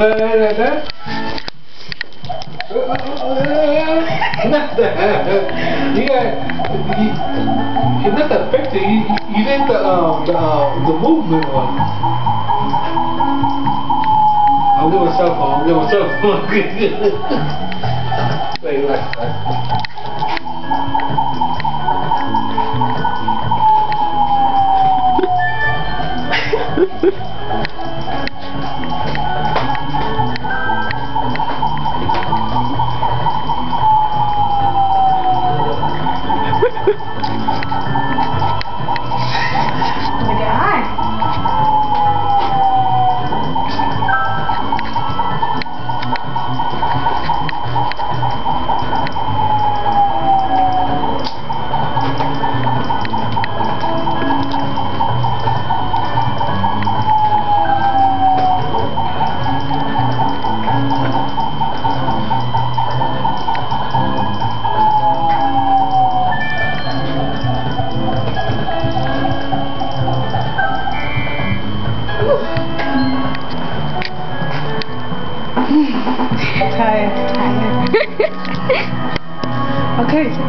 You got. You, not the picture. You, you did the um the uh, the movement one. I'm doing cell phone. I'm doing cell phone. Wait, wait, wait. Look Tired. Tired. okay.